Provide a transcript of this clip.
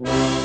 you.